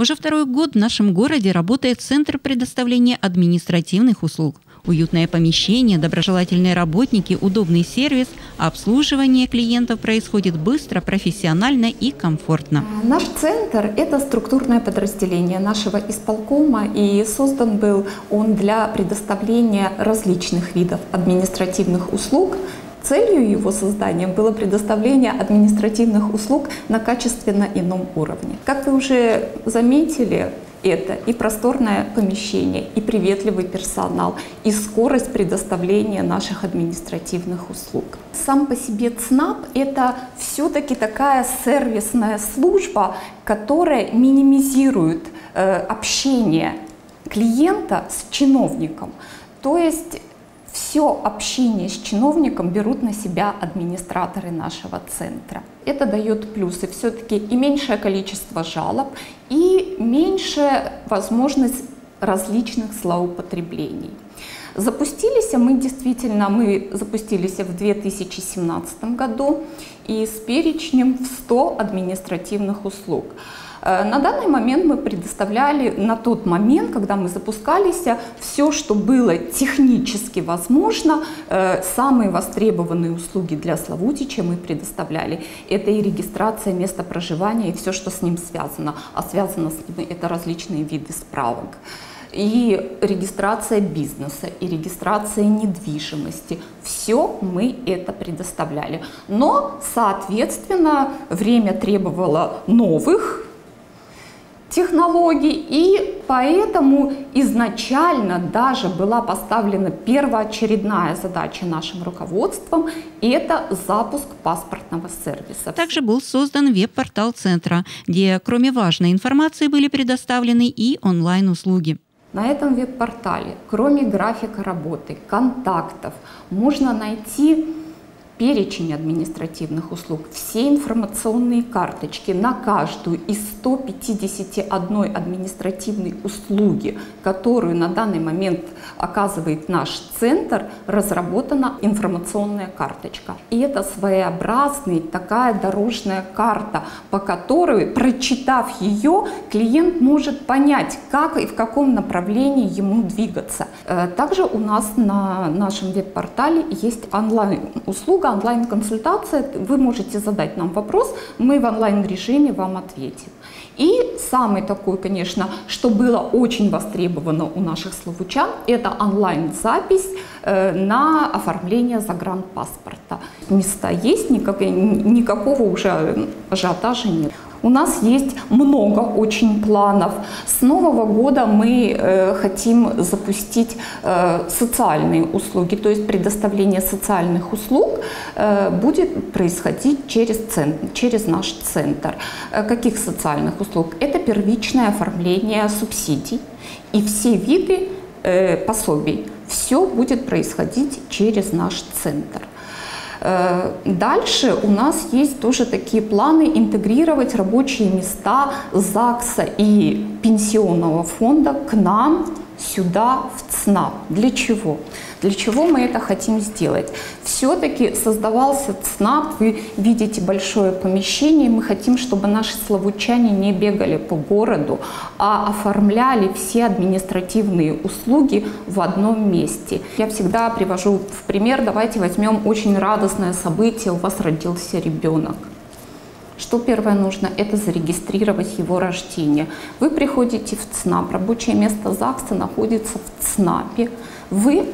Уже второй год в нашем городе работает Центр предоставления административных услуг. Уютное помещение, доброжелательные работники, удобный сервис, обслуживание клиентов происходит быстро, профессионально и комфортно. Наш центр – это структурное подразделение нашего исполкома, и создан был он для предоставления различных видов административных услуг Целью его создания было предоставление административных услуг на качественно ином уровне. Как вы уже заметили, это и просторное помещение, и приветливый персонал, и скорость предоставления наших административных услуг. Сам по себе ЦНАП – это все-таки такая сервисная служба, которая минимизирует э, общение клиента с чиновником. То есть все общение с чиновником берут на себя администраторы нашего центра. Это дает плюсы. Все-таки и меньшее количество жалоб, и меньшая возможность различных злоупотреблений. Запустились мы действительно, мы запустились в 2017 году и с перечнем в 100 административных услуг. Э, на данный момент мы предоставляли, на тот момент, когда мы запускались, все, что было технически возможно, э, самые востребованные услуги для Славутича мы предоставляли. Это и регистрация места проживания, и все, что с ним связано. А связано с ним это различные виды справок и регистрация бизнеса, и регистрация недвижимости. Все мы это предоставляли. Но, соответственно, время требовало новых технологий, и поэтому изначально даже была поставлена первоочередная задача нашим руководством – это запуск паспортного сервиса. Также был создан веб-портал центра, где кроме важной информации были предоставлены и онлайн-услуги. На этом веб-портале, кроме графика работы, контактов, можно найти перечень административных услуг, все информационные карточки на каждую из 151 административной услуги, которую на данный момент оказывает наш центр, разработана информационная карточка. И это своеобразная такая дорожная карта, по которой, прочитав ее, клиент может понять, как и в каком направлении ему двигаться. Э, также у нас на нашем веб-портале есть онлайн-услуга онлайн-консультация, вы можете задать нам вопрос, мы в онлайн-режиме вам ответим. И самый такой, конечно, что было очень востребовано у наших словучан, это онлайн-запись э, на оформление загранпаспорта. Места есть, никак, никакого уже ажиотажа нет. У нас есть много очень планов. С Нового года мы э, хотим запустить э, социальные услуги, то есть предоставление социальных услуг э, будет происходить через, центр, через наш центр. Э, каких социальных услуг? Это первичное оформление субсидий и все виды э, пособий. Все будет происходить через наш центр. Э, дальше у нас есть тоже такие планы интегрировать рабочие места ЗАГСа и пенсионного фонда к нам сюда, в ЦНАП. Для чего? Для чего мы это хотим сделать? Все-таки создавался ЦНАП, вы видите большое помещение, мы хотим, чтобы наши славучане не бегали по городу, а оформляли все административные услуги в одном месте. Я всегда привожу в пример, давайте возьмем очень радостное событие, у вас родился ребенок. Что первое нужно? Это зарегистрировать его рождение. Вы приходите в ЦНАП, рабочее место ЗАГСа находится в ЦНАПе. Вы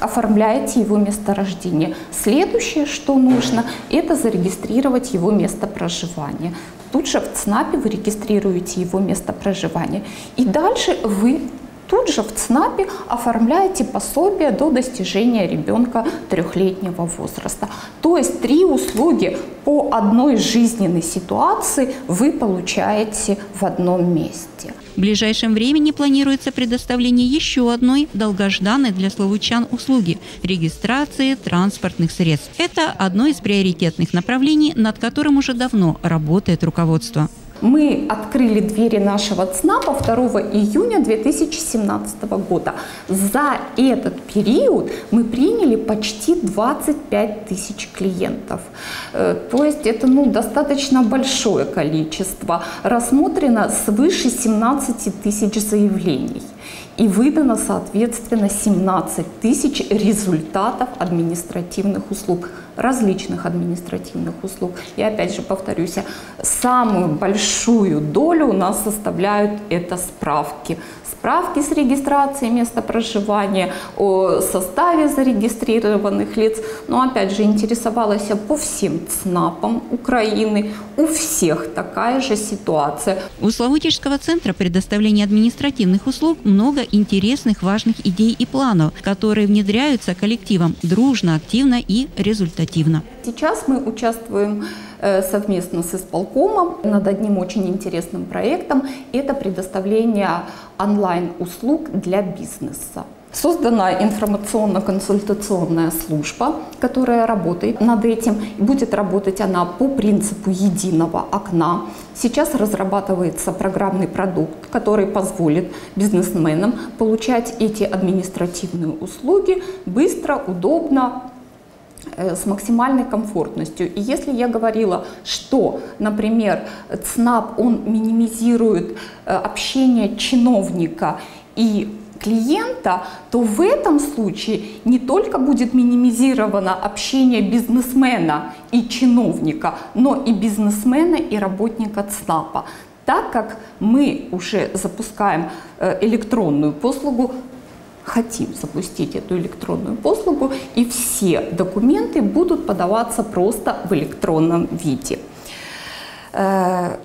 оформляете его место рождения. Следующее, что нужно, это зарегистрировать его место проживания. Тут же в ЦНАПе вы регистрируете его место проживания. И дальше вы тут же в ЦНАПе оформляете пособие до достижения ребенка трехлетнего возраста. То есть три услуги по одной жизненной ситуации вы получаете в одном месте. В ближайшем времени планируется предоставление еще одной долгожданной для словучан услуги – регистрации транспортных средств. Это одно из приоритетных направлений, над которым уже давно работает руководство. Мы открыли двери нашего ЦНАПа 2 июня 2017 года. За этот период мы приняли почти 25 тысяч клиентов. Э, то есть это ну, достаточно большое количество. Рассмотрено свыше 17 тысяч заявлений и выдано, соответственно, 17 тысяч результатов административных услуг, различных административных услуг. И опять же повторюсь, самую большую долю у нас составляют это справки справки с регистрацией места проживания, о составе зарегистрированных лиц. Но опять же интересовалась по всем ЦНАПам Украины. У всех такая же ситуация. У Славутичского центра предоставления административных услуг много интересных, важных идей и планов, которые внедряются коллективом дружно, активно и результативно. Сейчас мы участвуем Э, совместно с исполкомом над одним очень интересным проектом. Это предоставление онлайн-услуг для бизнеса. Создана информационно-консультационная служба, которая работает над этим. Будет работать она по принципу единого окна. Сейчас разрабатывается программный продукт, который позволит бизнесменам получать эти административные услуги быстро, удобно, с максимальной комфортностью. И если я говорила, что, например, ЦНАП, он минимизирует э, общение чиновника и клиента, то в этом случае не только будет минимизировано общение бизнесмена и чиновника, но и бизнесмена и работника ЦНАПа так как мы уже запускаем э, электронную послугу хотим запустить эту электронную послугу, и все документы будут подаваться просто в электронном виде. Э,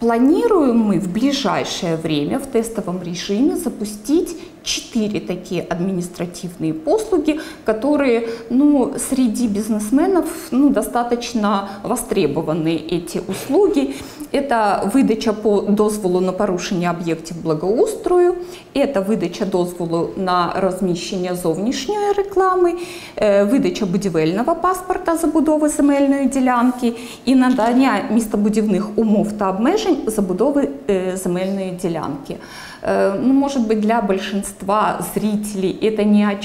планируем мы в ближайшее время в тестовом режиме запустить четыре такие административные послуги, которые ну, среди бизнесменов ну, достаточно востребованы эти услуги. Это выдача по дозволу на порушення об'єктів благоустрою, это видача дозволу на розміщення зовнішньої реклами, видача будівельного паспорта забудови земельної ділянки і надання містобудівних умов та обмежень забудови земельної ділянки. Ну, может быть, для большинства зрителей это ни о,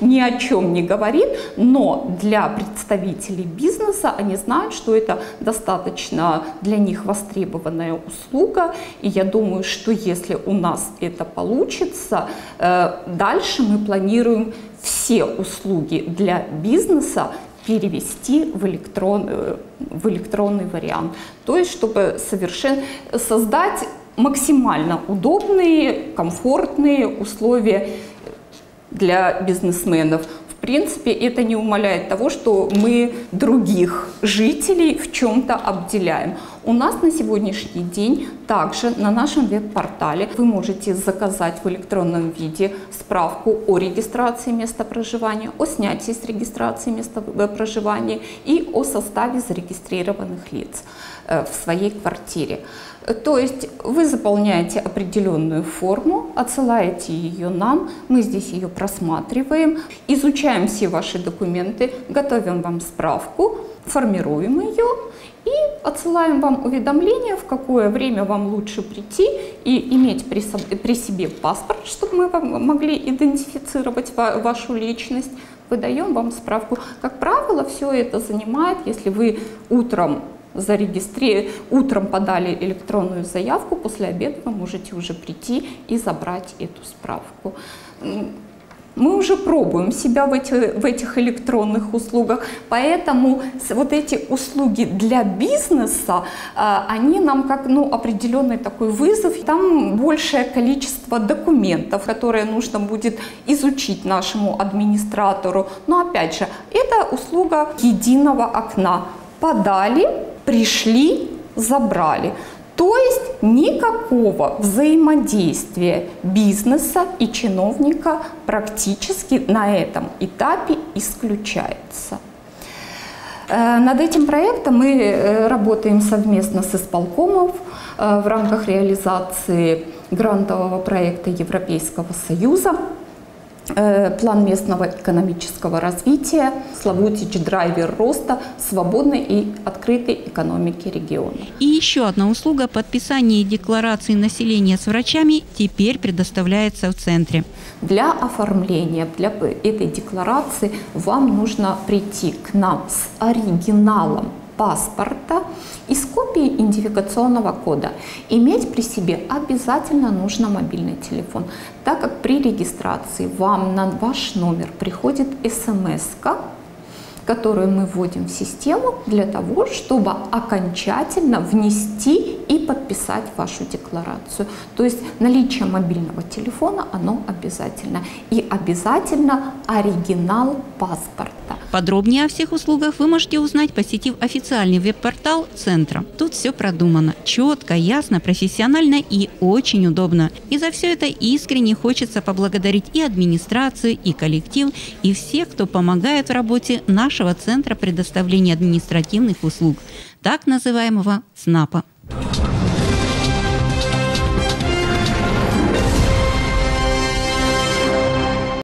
ни о чем не говорит, но для представителей бизнеса они знают, что это достаточно для них востребованная услуга. И я думаю, что если у нас это получится, э, дальше мы планируем все услуги для бизнеса перевести в, электрон, э, в электронный вариант. То есть, чтобы совершенно создать максимально удобные, комфортные условия для бизнесменов принципе, это не умаляет того, что мы других жителей в чем-то обделяем. У нас на сегодняшний день также на нашем веб-портале вы можете заказать в электронном виде справку о регистрации места проживания, о снятии с регистрации места проживания и о составе зарегистрированных лиц э, в своей квартире. То есть вы заполняете определенную форму, отсылаете ее нам, мы здесь ее просматриваем, изучаем все ваши документы, готовим вам справку, формируем ее и отсылаем вам уведомление, в какое время вам лучше прийти и иметь при, при себе паспорт, чтобы мы могли идентифицировать ва вашу личность. Выдаем вам справку. Как правило, все это занимает, если вы утром зарегистрировали, утром подали электронную заявку, после обеда вы можете уже прийти и забрать эту справку. Мы уже пробуем себя в, эти, в этих электронных услугах, поэтому вот эти услуги для бизнеса, а, они нам как ну, определенный такой вызов. Там большее количество документов, которые нужно будет изучить нашему администратору. Но опять же, это услуга единого окна. Подали, пришли, забрали. То есть никакого взаимодействия бизнеса и чиновника практически на этом этапе исключается. Э, над этим проектом мы э, работаем совместно с исполкомом э, в рамках реализации грантового проекта Европейского Союза план местного экономического развития, Славутич драйвер роста свободной и открытой экономики региона. И еще одна услуга подписания декларации населения с врачами теперь предоставляется в центре. Для оформления для этой декларации вам нужно прийти к нам с оригиналом паспорта и с копией идентификационного кода. Иметь при себе обязательно нужно мобильный телефон, так как при регистрации вам на ваш номер приходит смс которую мы вводим в систему для того, чтобы окончательно внести и подписать вашу декларацию. То есть наличие мобильного телефона, оно обязательно. И обязательно оригинал паспорта. Подробнее о всех услугах вы можете узнать, посетив официальный веб-портал Центра. Тут все продумано, четко, ясно, профессионально и очень удобно. И за все это искренне хочется поблагодарить и администрацию, и коллектив, и всех, кто помогает в работе нашего нашего Центра предоставления административных услуг, так называемого СНАПа.